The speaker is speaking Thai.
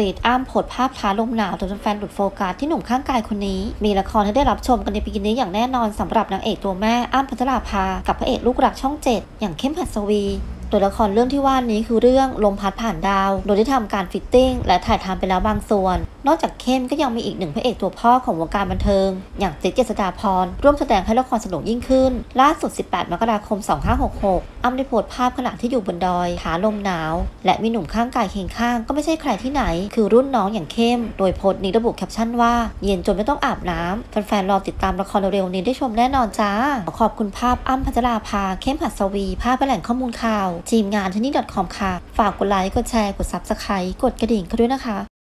รีดอั้มโพสต์ภาพท้าลมหนาวจนแฟนหลุดโฟกัสที่หนุ่มข้างกายคนนี้ มีละครให้ได้รับชมกันในปีนี้อย่างแน่นอนสำหรับนางเอกตัวแม่อั้มพัชราภา กับพระเอกลูกรักช่องเจ็ดอย่างเข้มหัสวีตัวละครเรื่องที่ว่านี้คือเรื่องลมพัดผ่านดาว โดยได้ทำการ fitting และถ่ายทำไปแล้วบางส่วน นอกจากเข้มก็ยังมีอีกหนึ่งพระเอกตัวพ่อของวงการบันเทิง อย่างติ๊กเจษฎาพร ร่วมแสดงให้ละครสนุกยิ่งขึ้น ล่าสุด 18 มกราคม 2566 อั้มได้โพสต์ภาพขณะที่อยู่บนดอยท้าลมหนาว และมีหนุ่มข้างกายเคียงข้างก็ไม่ใช่ใครที่ไหน คือรุ่นน้องอย่างเข้ม โดยโพสต์นี้ระบุแคปชั่นว่า เย็นจนไม่ต้องอาบน้ำแฟนๆรอติดตามละครเร็วๆนี้ได้ชมแน่นอนจ้าขอขอบคุณภาพอั้มพัชราภาเข้มหัสวี ภาพแหล่งข้อมูลข่าว ทีมงานทีนี่ .com ค่ะ ฝากกดไลค์กดแชร์กด Subscribe กดกระดิ่งกันด้วยนะคะ